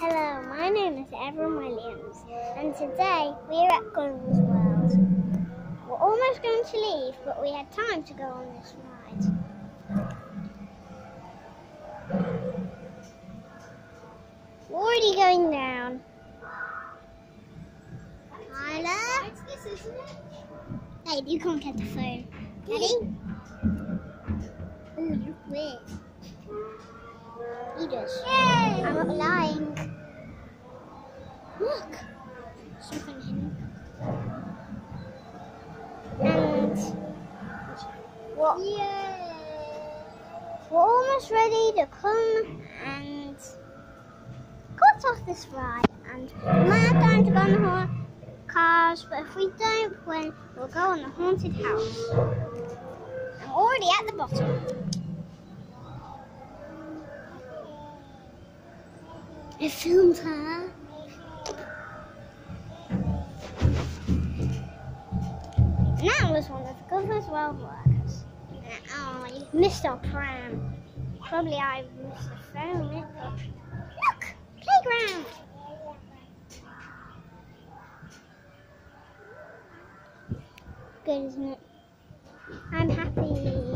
Hello, my name is Evan Williams, and today we're at Gulliver's World. We're almost going to leave, but we had time to go on this ride. We're already going down. Tyler? Hey, you can't get the phone. Ready? Does. I'm not lying. Look. Something hidden. And what? Yeah. We're almost ready to come and cut off this ride. And we might have time to go on the cars, but if we don't, then we'll go on the haunted house. I'm already at the bottom. I filmed her. And that was one of the Gulliver's World workers. And, you missed our pram. Probably I missed the phone. Look! Playground! Good, isn't it? I'm happy.